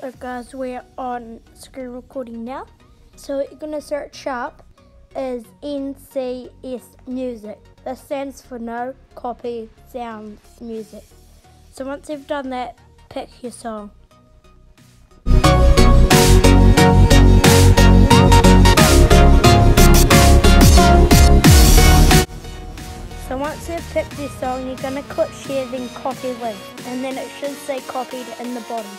So guys, we're on screen recording now. So you're gonna search up is NCS Music. That stands for No Copy Sounds Music. So once you've done that, pick your song. So once you've picked your song, you're gonna click share, then copy link, and then it should say copied in the bottom.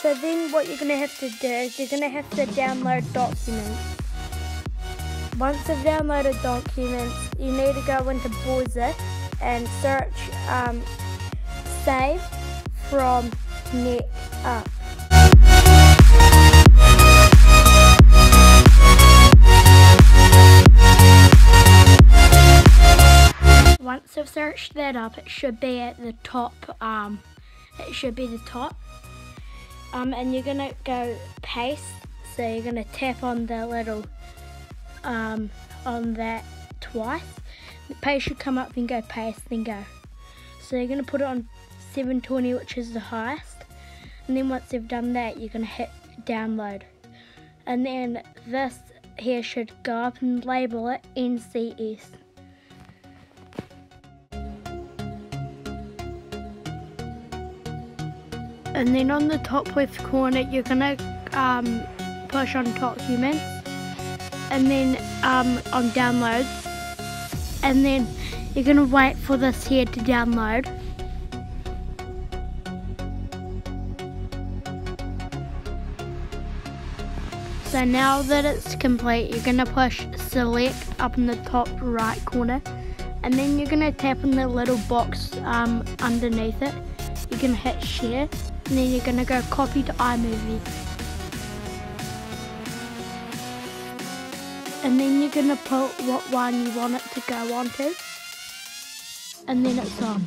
So then what you're going to have to do is you're going to have to download documents. Once you've downloaded documents, you need to go into browser and search um, save from NetUp. Once I've searched that up, it should be at the top. Um, it should be the top um, and you're gonna go paste so you're gonna tap on the little um, on that twice. The should come up then go paste then go. So you're gonna put it on 720 which is the highest. And then once you've done that you're gonna hit download. And then this here should go up and label it NCS and then on the top left corner you're gonna um, push on documents and then um, on downloads. And then you're gonna wait for this here to download. So now that it's complete you're gonna push select up in the top right corner. And then you're gonna tap on the little box um, underneath it. You're gonna hit share and then you're gonna go copy to iMovie. And then you're gonna put what one you want it to go onto. And then it's on.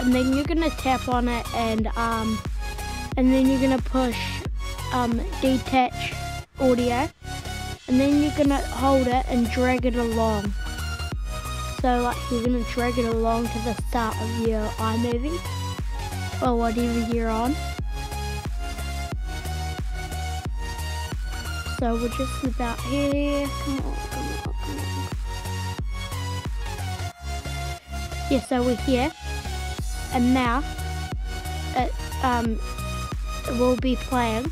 And then you're gonna tap on it and um and then you're gonna push um, detach audio and then you're gonna hold it and drag it along. So like you're gonna drag it along to the start of your iMovie or whatever you're on. So we're just about here. Come on come on come on. Yeah so we're here. And now it um will be playing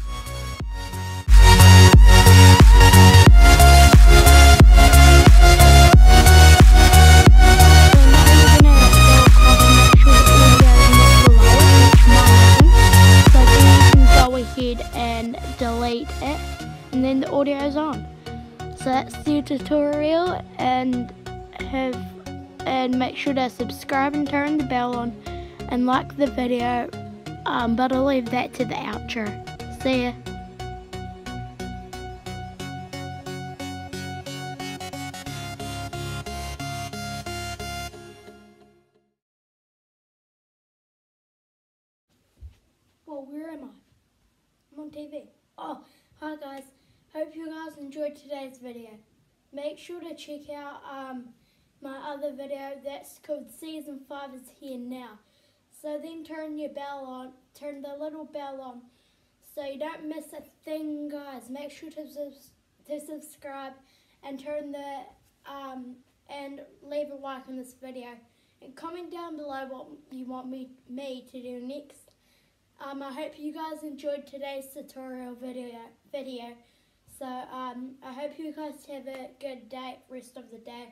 and then the audio is on so that's the tutorial and have and make sure to subscribe and turn the bell on and like the video um, but I'll leave that to the outro see ya Well, where am I? I'm on TV. Oh, hi guys. Hope you guys enjoyed today's video. Make sure to check out um, my other video that's called Season 5 is here now. So then turn your bell on, turn the little bell on so you don't miss a thing guys. Make sure to, to subscribe and turn the, um, and leave a like on this video. And comment down below what you want me, me to do next. Um, I hope you guys enjoyed today's tutorial video. video. So um, I hope you guys have a good day, rest of the day.